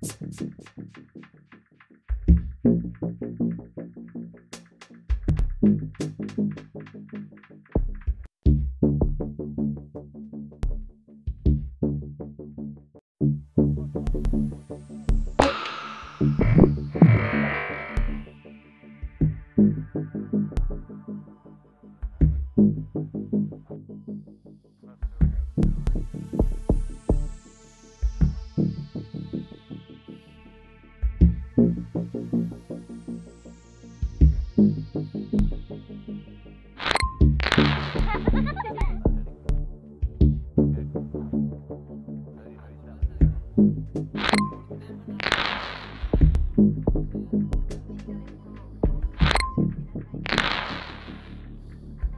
Flight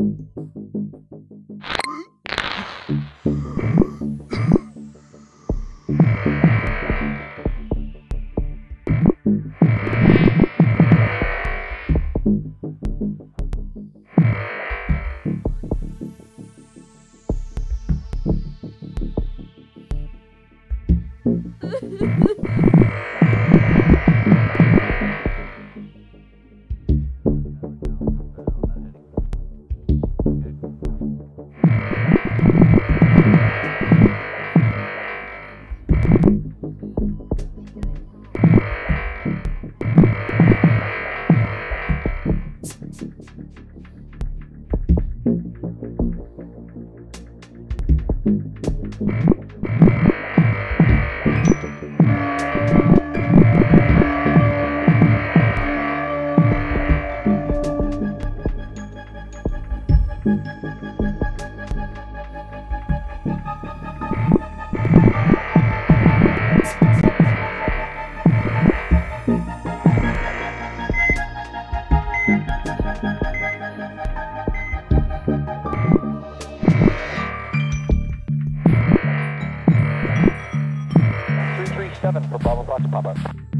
Ha ha ha! Seven for Bravo Fox Papa.